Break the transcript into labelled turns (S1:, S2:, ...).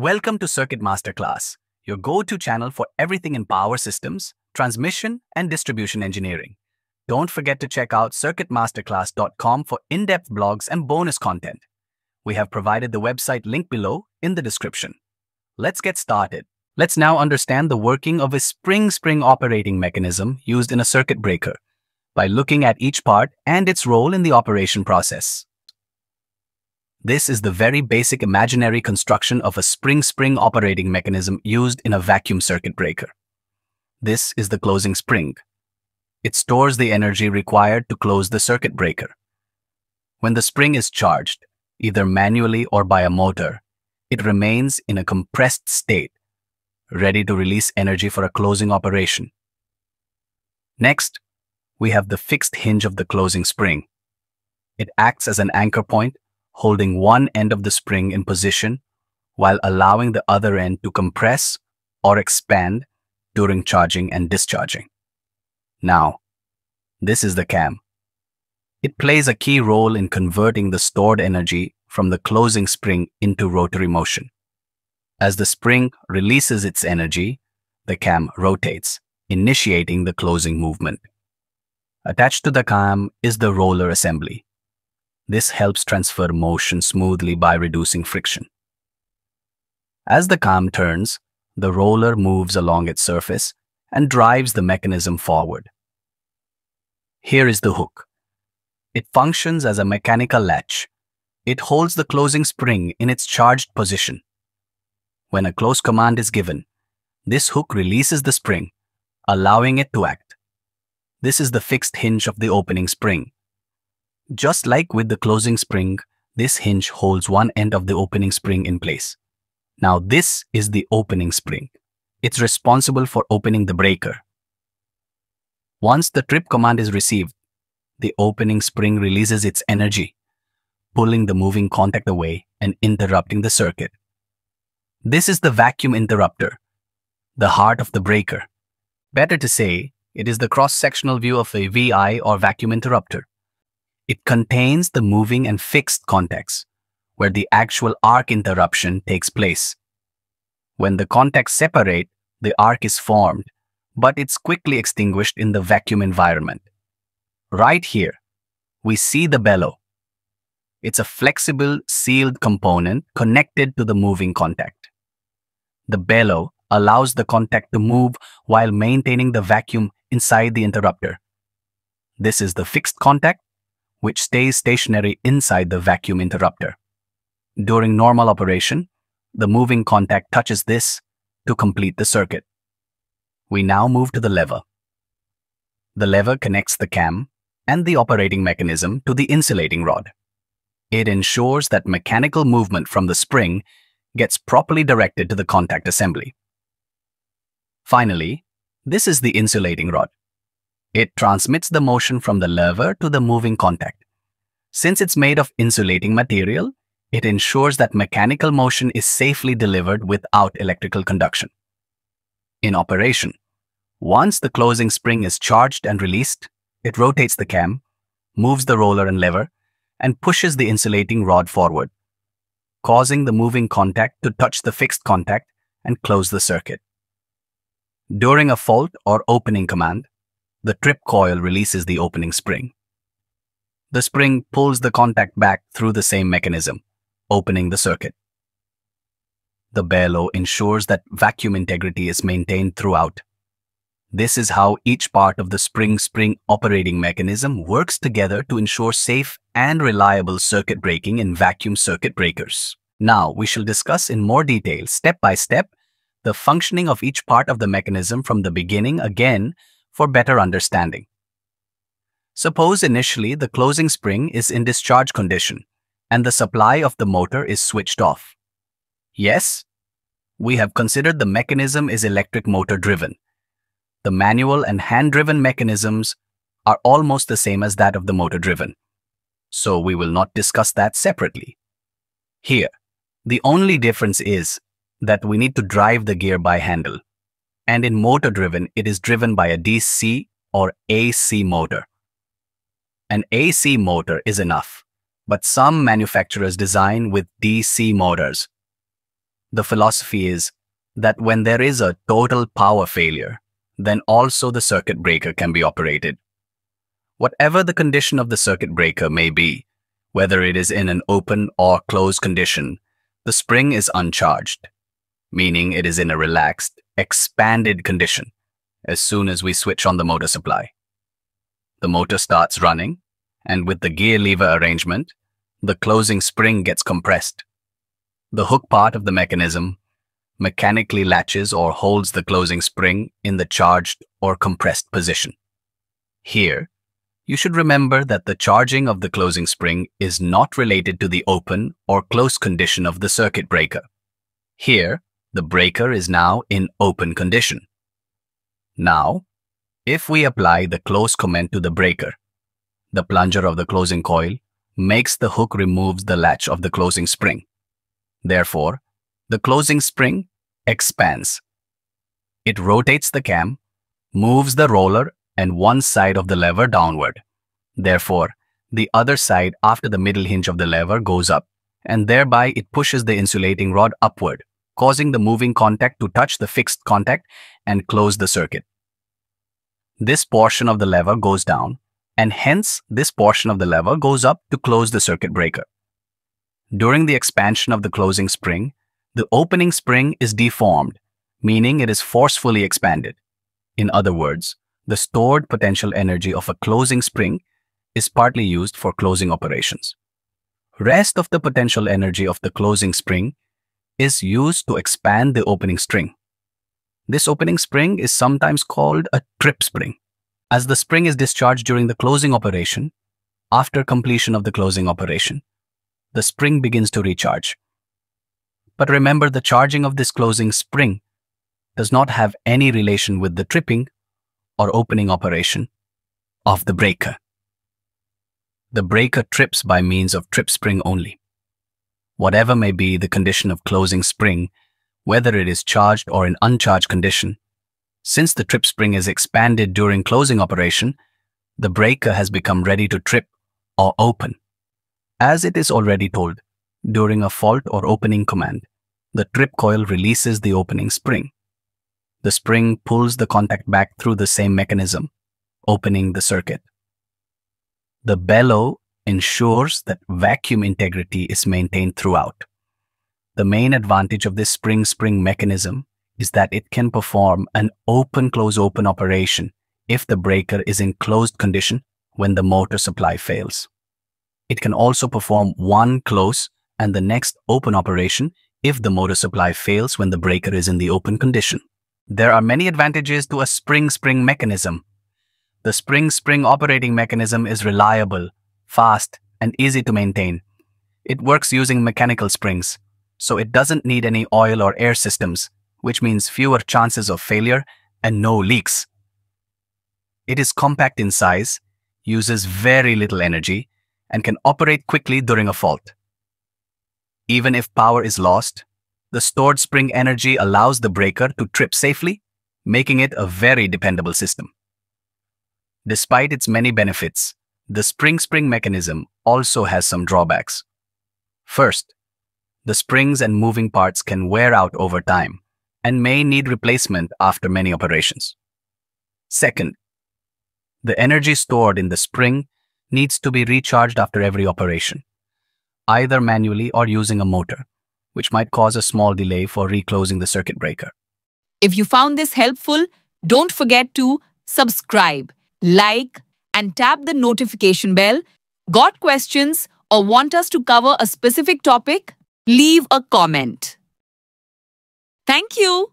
S1: Welcome to Circuit Masterclass, your go-to channel for everything in power systems, transmission, and distribution engineering. Don't forget to check out circuitmasterclass.com for in-depth blogs and bonus content. We have provided the website link below in the description. Let's get started. Let's now understand the working of a spring-spring operating mechanism used in a circuit breaker by looking at each part and its role in the operation process. This is the very basic imaginary construction of a spring-spring operating mechanism used in a vacuum circuit breaker. This is the closing spring. It stores the energy required to close the circuit breaker. When the spring is charged, either manually or by a motor, it remains in a compressed state, ready to release energy for a closing operation. Next, we have the fixed hinge of the closing spring. It acts as an anchor point, holding one end of the spring in position while allowing the other end to compress or expand during charging and discharging. Now, this is the cam. It plays a key role in converting the stored energy from the closing spring into rotary motion. As the spring releases its energy, the cam rotates, initiating the closing movement. Attached to the cam is the roller assembly. This helps transfer motion smoothly by reducing friction. As the cam turns, the roller moves along its surface and drives the mechanism forward. Here is the hook. It functions as a mechanical latch. It holds the closing spring in its charged position. When a close command is given, this hook releases the spring, allowing it to act. This is the fixed hinge of the opening spring. Just like with the closing spring, this hinge holds one end of the opening spring in place. Now this is the opening spring. It's responsible for opening the breaker. Once the trip command is received, the opening spring releases its energy, pulling the moving contact away and interrupting the circuit. This is the vacuum interrupter, the heart of the breaker. Better to say, it is the cross-sectional view of a VI or vacuum interrupter. It contains the moving and fixed contacts, where the actual arc interruption takes place. When the contacts separate, the arc is formed, but it's quickly extinguished in the vacuum environment. Right here, we see the bellow. It's a flexible, sealed component connected to the moving contact. The bellow allows the contact to move while maintaining the vacuum inside the interrupter. This is the fixed contact, which stays stationary inside the vacuum interrupter. During normal operation, the moving contact touches this to complete the circuit. We now move to the lever. The lever connects the cam and the operating mechanism to the insulating rod. It ensures that mechanical movement from the spring gets properly directed to the contact assembly. Finally, this is the insulating rod. It transmits the motion from the lever to the moving contact. Since it's made of insulating material, it ensures that mechanical motion is safely delivered without electrical conduction. In operation, once the closing spring is charged and released, it rotates the cam, moves the roller and lever, and pushes the insulating rod forward, causing the moving contact to touch the fixed contact and close the circuit. During a fault or opening command, the trip coil releases the opening spring. The spring pulls the contact back through the same mechanism, opening the circuit. The bellow ensures that vacuum integrity is maintained throughout. This is how each part of the spring-spring operating mechanism works together to ensure safe and reliable circuit breaking in vacuum circuit breakers. Now, we shall discuss in more detail, step by step, the functioning of each part of the mechanism from the beginning again for better understanding. Suppose initially the closing spring is in discharge condition and the supply of the motor is switched off. Yes, we have considered the mechanism is electric motor driven. The manual and hand-driven mechanisms are almost the same as that of the motor driven. So we will not discuss that separately. Here, the only difference is that we need to drive the gear by handle. And in motor driven, it is driven by a DC or AC motor. An AC motor is enough, but some manufacturers design with DC motors. The philosophy is that when there is a total power failure, then also the circuit breaker can be operated. Whatever the condition of the circuit breaker may be, whether it is in an open or closed condition, the spring is uncharged, meaning it is in a relaxed, expanded condition as soon as we switch on the motor supply. The motor starts running, and with the gear lever arrangement, the closing spring gets compressed. The hook part of the mechanism mechanically latches or holds the closing spring in the charged or compressed position. Here, you should remember that the charging of the closing spring is not related to the open or closed condition of the circuit breaker. Here, the breaker is now in open condition. Now, if we apply the close command to the breaker, the plunger of the closing coil makes the hook removes the latch of the closing spring. Therefore, the closing spring expands. It rotates the cam, moves the roller and one side of the lever downward. Therefore, the other side after the middle hinge of the lever goes up, and thereby it pushes the insulating rod upward, causing the moving contact to touch the fixed contact and close the circuit. This portion of the lever goes down, and hence this portion of the lever goes up to close the circuit breaker. During the expansion of the closing spring, the opening spring is deformed, meaning it is forcefully expanded. In other words, the stored potential energy of a closing spring is partly used for closing operations. Rest of the potential energy of the closing spring is used to expand the opening spring. This opening spring is sometimes called a trip spring. As the spring is discharged during the closing operation, after completion of the closing operation, the spring begins to recharge. But remember the charging of this closing spring does not have any relation with the tripping or opening operation of the breaker. The breaker trips by means of trip spring only. Whatever may be the condition of closing spring, whether it is charged or in uncharged condition, since the trip spring is expanded during closing operation, the breaker has become ready to trip or open. As it is already told, during a fault or opening command, the trip coil releases the opening spring. The spring pulls the contact back through the same mechanism, opening the circuit. The bellow ensures that vacuum integrity is maintained throughout. The main advantage of this spring-spring mechanism is that it can perform an open-close-open operation if the breaker is in closed condition when the motor supply fails. It can also perform one close and the next open operation if the motor supply fails when the breaker is in the open condition. There are many advantages to a spring-spring mechanism. The spring-spring operating mechanism is reliable, fast, and easy to maintain. It works using mechanical springs, so it doesn't need any oil or air systems, which means fewer chances of failure and no leaks. It is compact in size, uses very little energy, and can operate quickly during a fault. Even if power is lost, the stored spring energy allows the breaker to trip safely, making it a very dependable system. Despite its many benefits, the spring-spring mechanism also has some drawbacks. First, the springs and moving parts can wear out over time and may need replacement after many operations. Second, the energy stored in the spring needs to be recharged after every operation either manually or using a motor, which might cause a small delay for reclosing the circuit breaker.
S2: If you found this helpful, don't forget to subscribe, like, and tap the notification bell. Got questions or want us to cover a specific topic? Leave a comment. Thank you.